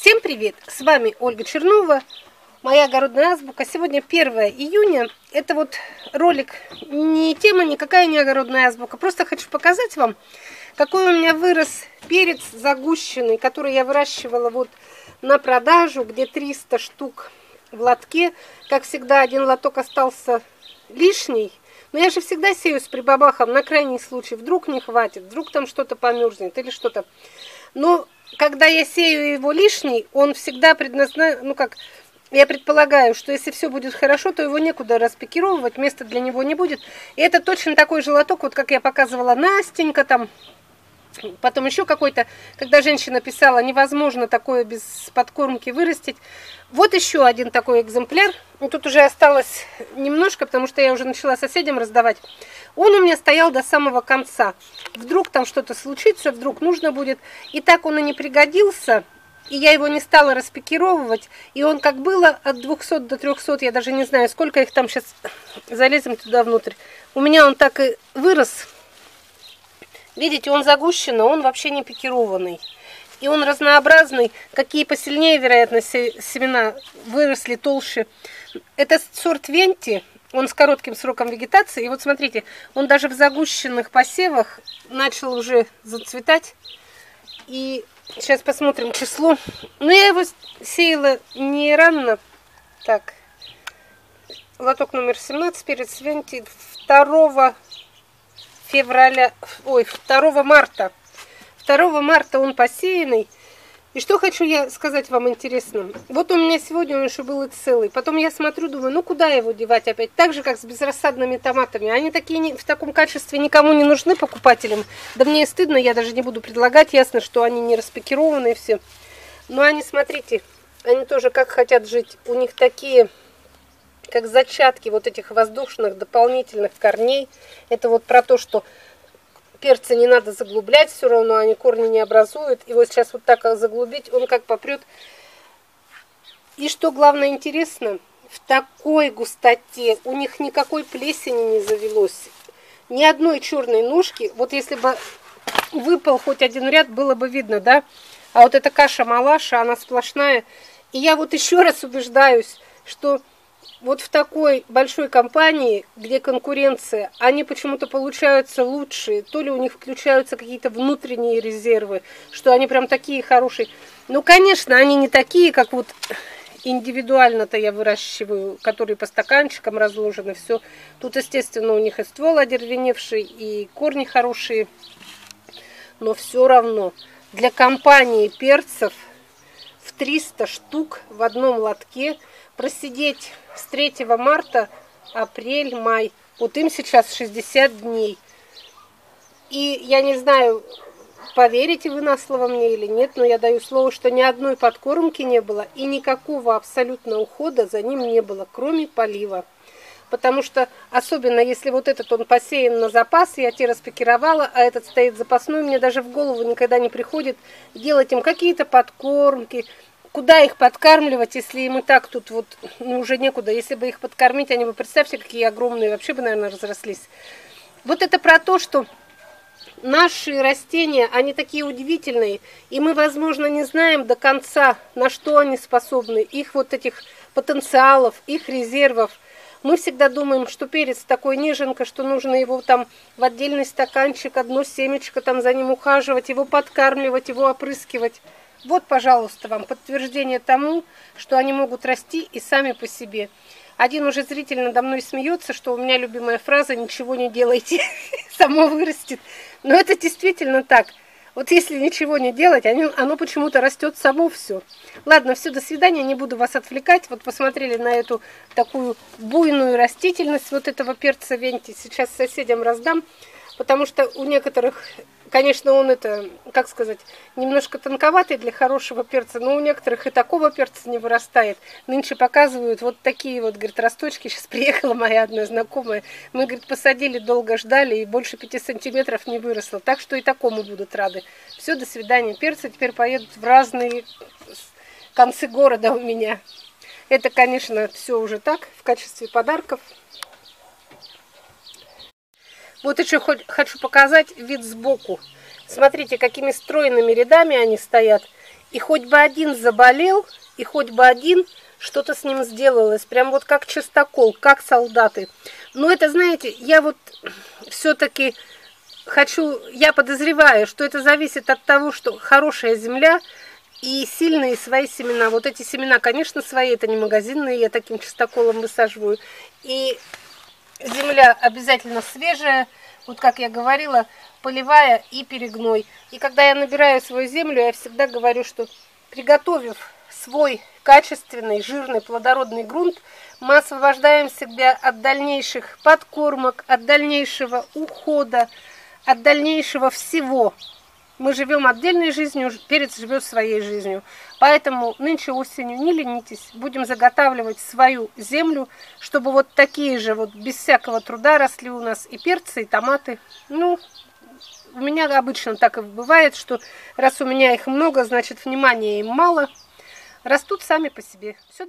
Всем привет! С вами Ольга Чернова, моя огородная азбука. Сегодня 1 июня. Это вот ролик, не тема никакая не огородная азбука. Просто хочу показать вам, какой у меня вырос перец загущенный, который я выращивала вот на продажу, где 300 штук в лотке. Как всегда, один лоток остался лишний. Но я же всегда сею с прибабахом на крайний случай. Вдруг не хватит, вдруг там что-то померзнет или что-то. Но когда я сею его лишний, он всегда предназначен, ну как, я предполагаю, что если все будет хорошо, то его некуда распикировывать, места для него не будет. И это точно такой же лоток, вот как я показывала Настенька там, Потом еще какой-то, когда женщина писала, невозможно такое без подкормки вырастить. Вот еще один такой экземпляр. Ну, тут уже осталось немножко, потому что я уже начала соседям раздавать. Он у меня стоял до самого конца. Вдруг там что-то случится, вдруг нужно будет. И так он и не пригодился. И я его не стала распикировывать. И он как было от 200 до 300, я даже не знаю, сколько их там сейчас залезем туда внутрь. У меня он так и вырос. Видите, он загущенный, он вообще не пикированный. И он разнообразный. Какие посильнее, вероятно, семена выросли толще. Это сорт Венти. Он с коротким сроком вегетации. И вот смотрите, он даже в загущенных посевах начал уже зацветать. И сейчас посмотрим число. Но я его сеяла не рано. Так, лоток номер 17, перец Венти 2 февраля, ой, 2 марта. 2 марта он посеянный. И что хочу я сказать вам интересно. Вот у меня сегодня он еще был и целый. Потом я смотрю, думаю, ну куда его девать опять? Так же, как с безрассадными томатами. Они такие не, в таком качестве никому не нужны покупателям. Да мне стыдно, я даже не буду предлагать. Ясно, что они не распакированные все. Но они, смотрите, они тоже как хотят жить. У них такие как зачатки вот этих воздушных дополнительных корней. Это вот про то, что перцы не надо заглублять, все равно они корни не образуют. И вот сейчас вот так заглубить, он как попрет. И что главное интересно, в такой густоте у них никакой плесени не завелось. Ни одной черной ножки. Вот если бы выпал хоть один ряд, было бы видно, да? А вот эта каша-малаша, она сплошная. И я вот еще раз убеждаюсь, что вот в такой большой компании, где конкуренция, они почему-то получаются лучшие, то ли у них включаются какие-то внутренние резервы, что они прям такие хорошие. Ну, конечно, они не такие, как вот индивидуально-то я выращиваю, которые по стаканчикам разложены, все. Тут, естественно, у них и ствол одервеневший, и корни хорошие, но все равно для компании перцев 300 штук в одном лотке просидеть с 3 марта, апрель, май. Вот им сейчас 60 дней. И я не знаю, поверите вы на слово мне или нет, но я даю слово, что ни одной подкормки не было и никакого абсолютно ухода за ним не было, кроме полива. Потому что, особенно если вот этот он посеян на запас, я те распакировала, а этот стоит запасной, мне даже в голову никогда не приходит делать им какие-то подкормки, куда их подкармливать, если им и так тут вот ну, уже некуда. Если бы их подкормить, они бы, представьте, какие огромные, вообще бы, наверное, разрослись. Вот это про то, что наши растения, они такие удивительные, и мы, возможно, не знаем до конца, на что они способны, их вот этих потенциалов, их резервов. Мы всегда думаем, что перец такой неженка, что нужно его там в отдельный стаканчик, одно семечко там за ним ухаживать, его подкармливать, его опрыскивать. Вот, пожалуйста, вам подтверждение тому, что они могут расти и сами по себе. Один уже зритель надо мной смеется, что у меня любимая фраза «ничего не делайте, само вырастет». Но это действительно так. Вот если ничего не делать, оно, оно почему-то растет само все. Ладно, все, до свидания, не буду вас отвлекать. Вот посмотрели на эту такую буйную растительность вот этого перца венти. Сейчас соседям раздам, потому что у некоторых Конечно, он это, как сказать, немножко тонковатый для хорошего перца, но у некоторых и такого перца не вырастает. Нынче показывают вот такие вот, говорит, росточки. Сейчас приехала моя одна знакомая. Мы, говорит, посадили, долго ждали, и больше пяти сантиметров не выросло. Так что и такому будут рады. Все, до свидания. Перцы теперь поедут в разные концы города у меня. Это, конечно, все уже так, в качестве подарков. Вот еще хочу показать вид сбоку. Смотрите, какими стройными рядами они стоят. И хоть бы один заболел, и хоть бы один что-то с ним сделалось. Прям вот как чистокол, как солдаты. Но это, знаете, я вот все-таки хочу, я подозреваю, что это зависит от того, что хорошая земля и сильные свои семена. Вот эти семена, конечно, свои, это не магазинные, я таким чистоколом высаживаю. И земля обязательно свежая, вот как я говорила, поливая и перегной. И когда я набираю свою землю, я всегда говорю, что приготовив свой качественный, жирный, плодородный грунт, мы освобождаем себя от дальнейших подкормок, от дальнейшего ухода, от дальнейшего всего. Мы живем отдельной жизнью, перец живет своей жизнью. Поэтому нынче осенью не ленитесь, будем заготавливать свою землю, чтобы вот такие же вот без всякого труда росли у нас и перцы, и томаты. Ну, у меня обычно так и бывает, что раз у меня их много, значит внимания им мало. Растут сами по себе. Все